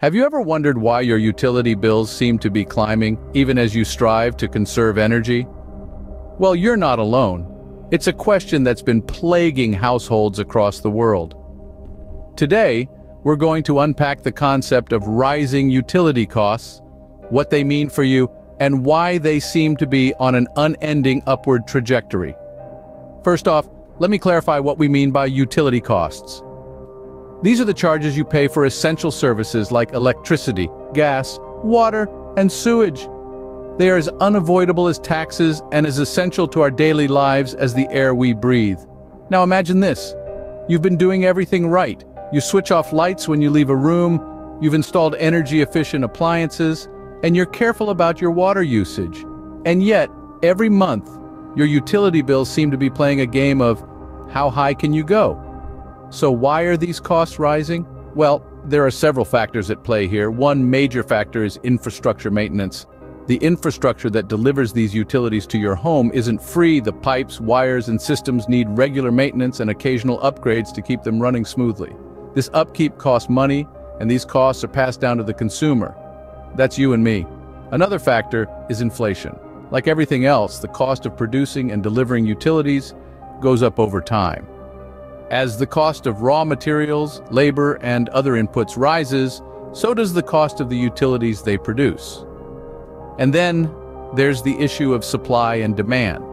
Have you ever wondered why your utility bills seem to be climbing, even as you strive to conserve energy? Well, you're not alone. It's a question that's been plaguing households across the world. Today, we're going to unpack the concept of rising utility costs, what they mean for you, and why they seem to be on an unending upward trajectory. First off, let me clarify what we mean by utility costs. These are the charges you pay for essential services like electricity, gas, water, and sewage. They are as unavoidable as taxes and as essential to our daily lives as the air we breathe. Now imagine this. You've been doing everything right. You switch off lights when you leave a room, you've installed energy-efficient appliances, and you're careful about your water usage. And yet, every month, your utility bills seem to be playing a game of how high can you go? So why are these costs rising? Well, there are several factors at play here. One major factor is infrastructure maintenance. The infrastructure that delivers these utilities to your home isn't free. The pipes, wires, and systems need regular maintenance and occasional upgrades to keep them running smoothly. This upkeep costs money, and these costs are passed down to the consumer. That's you and me. Another factor is inflation. Like everything else, the cost of producing and delivering utilities goes up over time. As the cost of raw materials, labor, and other inputs rises, so does the cost of the utilities they produce. And then there's the issue of supply and demand.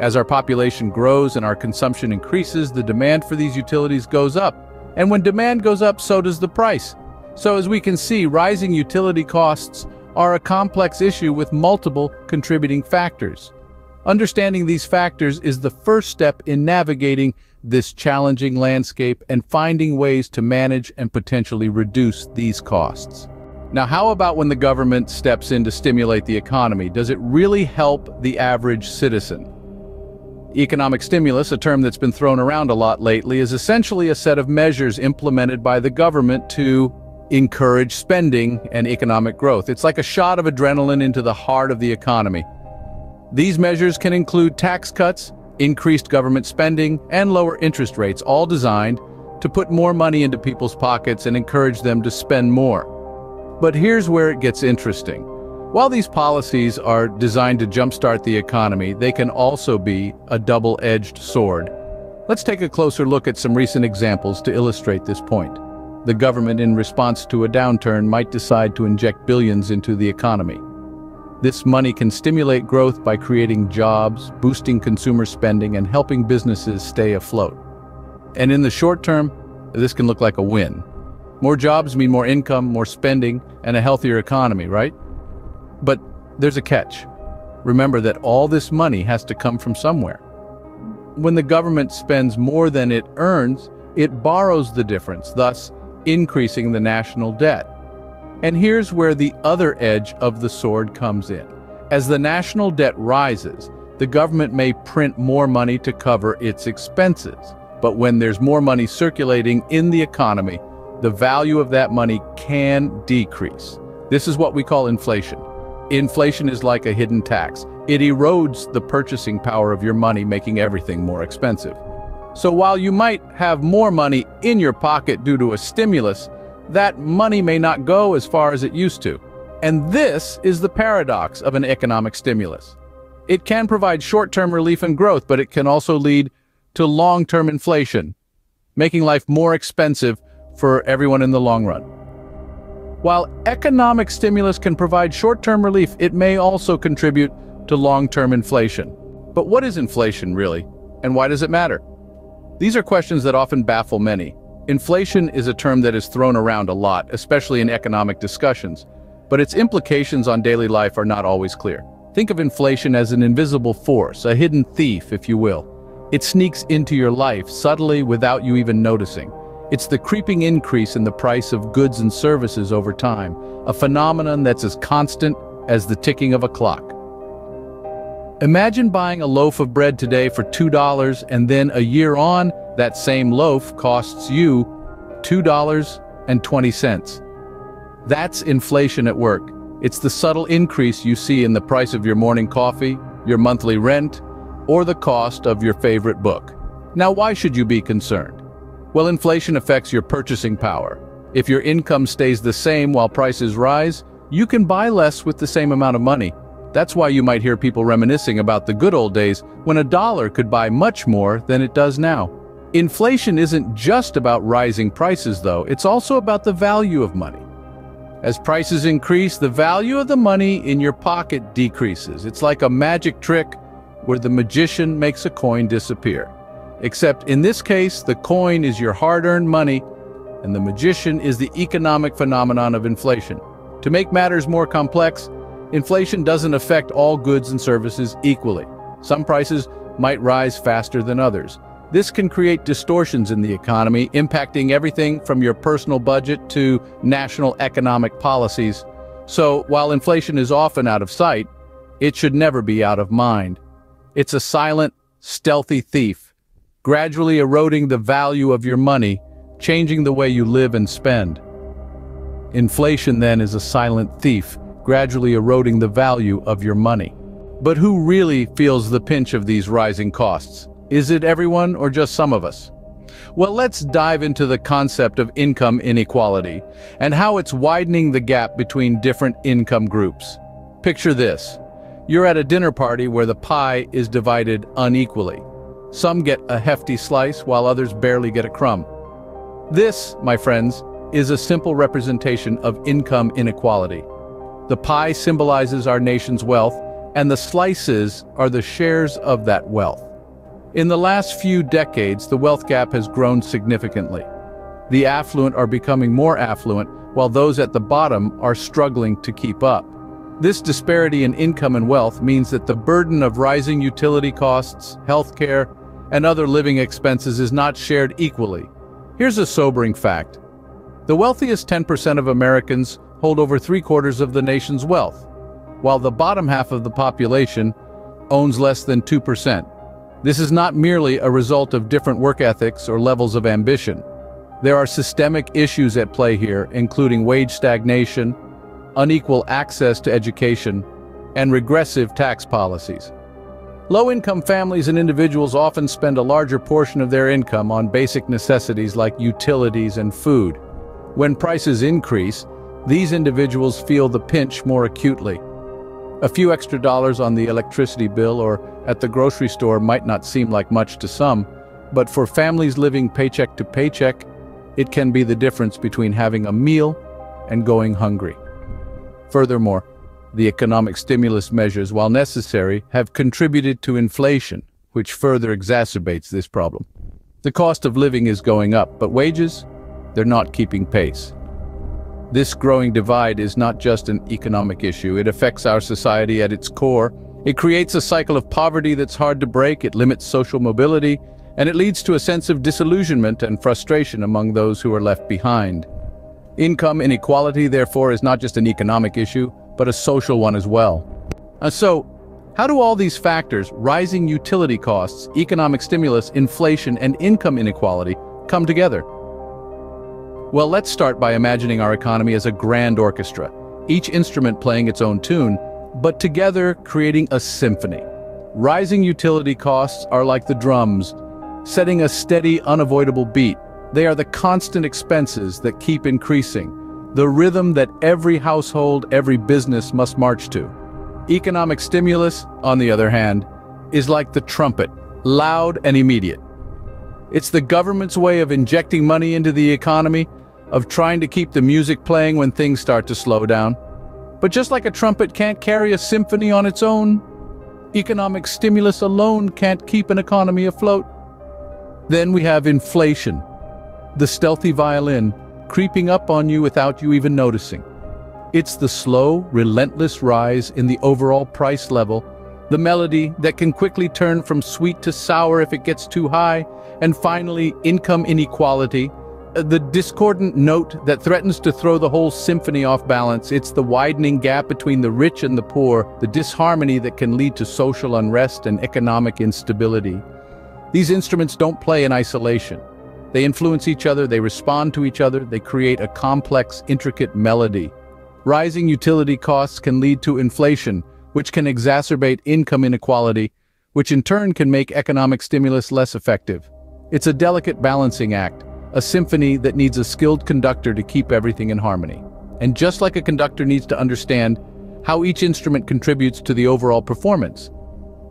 As our population grows and our consumption increases, the demand for these utilities goes up. And when demand goes up, so does the price. So as we can see, rising utility costs are a complex issue with multiple contributing factors. Understanding these factors is the first step in navigating this challenging landscape and finding ways to manage and potentially reduce these costs. Now, how about when the government steps in to stimulate the economy? Does it really help the average citizen? Economic stimulus, a term that's been thrown around a lot lately, is essentially a set of measures implemented by the government to encourage spending and economic growth. It's like a shot of adrenaline into the heart of the economy. These measures can include tax cuts, increased government spending, and lower interest rates, all designed to put more money into people's pockets and encourage them to spend more. But here's where it gets interesting. While these policies are designed to jumpstart the economy, they can also be a double-edged sword. Let's take a closer look at some recent examples to illustrate this point. The government, in response to a downturn, might decide to inject billions into the economy. This money can stimulate growth by creating jobs, boosting consumer spending, and helping businesses stay afloat. And in the short term, this can look like a win. More jobs mean more income, more spending, and a healthier economy, right? But there's a catch. Remember that all this money has to come from somewhere. When the government spends more than it earns, it borrows the difference, thus increasing the national debt. And here's where the other edge of the sword comes in. As the national debt rises, the government may print more money to cover its expenses. But when there's more money circulating in the economy, the value of that money can decrease. This is what we call inflation. Inflation is like a hidden tax. It erodes the purchasing power of your money, making everything more expensive. So while you might have more money in your pocket due to a stimulus, that money may not go as far as it used to. And this is the paradox of an economic stimulus. It can provide short-term relief and growth, but it can also lead to long-term inflation, making life more expensive for everyone in the long run. While economic stimulus can provide short-term relief, it may also contribute to long-term inflation. But what is inflation really, and why does it matter? These are questions that often baffle many. Inflation is a term that is thrown around a lot, especially in economic discussions, but its implications on daily life are not always clear. Think of inflation as an invisible force, a hidden thief, if you will. It sneaks into your life subtly without you even noticing. It's the creeping increase in the price of goods and services over time, a phenomenon that's as constant as the ticking of a clock. Imagine buying a loaf of bread today for $2 and then a year on, that same loaf costs you $2.20. That's inflation at work. It's the subtle increase you see in the price of your morning coffee, your monthly rent, or the cost of your favorite book. Now why should you be concerned? Well, inflation affects your purchasing power. If your income stays the same while prices rise, you can buy less with the same amount of money. That's why you might hear people reminiscing about the good old days when a dollar could buy much more than it does now. Inflation isn't just about rising prices though, it's also about the value of money. As prices increase, the value of the money in your pocket decreases. It's like a magic trick where the magician makes a coin disappear. Except in this case, the coin is your hard-earned money and the magician is the economic phenomenon of inflation. To make matters more complex, Inflation doesn't affect all goods and services equally. Some prices might rise faster than others. This can create distortions in the economy, impacting everything from your personal budget to national economic policies. So, while inflation is often out of sight, it should never be out of mind. It's a silent, stealthy thief, gradually eroding the value of your money, changing the way you live and spend. Inflation, then, is a silent thief, gradually eroding the value of your money. But who really feels the pinch of these rising costs? Is it everyone or just some of us? Well, let's dive into the concept of income inequality and how it's widening the gap between different income groups. Picture this. You're at a dinner party where the pie is divided unequally. Some get a hefty slice while others barely get a crumb. This, my friends, is a simple representation of income inequality. The pie symbolizes our nation's wealth, and the slices are the shares of that wealth. In the last few decades, the wealth gap has grown significantly. The affluent are becoming more affluent, while those at the bottom are struggling to keep up. This disparity in income and wealth means that the burden of rising utility costs, healthcare, and other living expenses is not shared equally. Here's a sobering fact. The wealthiest 10% of Americans hold over three-quarters of the nation's wealth, while the bottom half of the population owns less than 2%. This is not merely a result of different work ethics or levels of ambition. There are systemic issues at play here, including wage stagnation, unequal access to education, and regressive tax policies. Low-income families and individuals often spend a larger portion of their income on basic necessities like utilities and food. When prices increase, these individuals feel the pinch more acutely. A few extra dollars on the electricity bill or at the grocery store might not seem like much to some, but for families living paycheck to paycheck, it can be the difference between having a meal and going hungry. Furthermore, the economic stimulus measures, while necessary, have contributed to inflation, which further exacerbates this problem. The cost of living is going up, but wages, they're not keeping pace. This growing divide is not just an economic issue, it affects our society at its core. It creates a cycle of poverty that's hard to break, it limits social mobility, and it leads to a sense of disillusionment and frustration among those who are left behind. Income inequality, therefore, is not just an economic issue, but a social one as well. And so, how do all these factors, rising utility costs, economic stimulus, inflation, and income inequality, come together? Well, let's start by imagining our economy as a grand orchestra, each instrument playing its own tune, but together creating a symphony. Rising utility costs are like the drums, setting a steady, unavoidable beat. They are the constant expenses that keep increasing, the rhythm that every household, every business must march to. Economic stimulus, on the other hand, is like the trumpet, loud and immediate. It's the government's way of injecting money into the economy of trying to keep the music playing when things start to slow down. But just like a trumpet can't carry a symphony on its own, economic stimulus alone can't keep an economy afloat. Then we have inflation, the stealthy violin creeping up on you without you even noticing. It's the slow, relentless rise in the overall price level, the melody that can quickly turn from sweet to sour if it gets too high, and finally income inequality, the discordant note that threatens to throw the whole symphony off balance. It's the widening gap between the rich and the poor, the disharmony that can lead to social unrest and economic instability. These instruments don't play in isolation. They influence each other, they respond to each other, they create a complex, intricate melody. Rising utility costs can lead to inflation, which can exacerbate income inequality, which in turn can make economic stimulus less effective. It's a delicate balancing act, a symphony that needs a skilled conductor to keep everything in harmony. And just like a conductor needs to understand how each instrument contributes to the overall performance,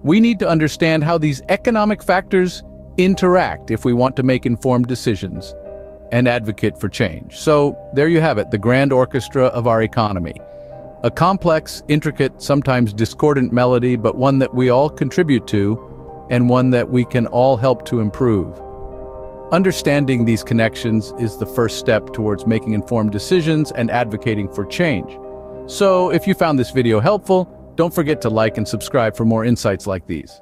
we need to understand how these economic factors interact if we want to make informed decisions and advocate for change. So there you have it, the grand orchestra of our economy. A complex, intricate, sometimes discordant melody, but one that we all contribute to and one that we can all help to improve. Understanding these connections is the first step towards making informed decisions and advocating for change. So if you found this video helpful, don't forget to like and subscribe for more insights like these.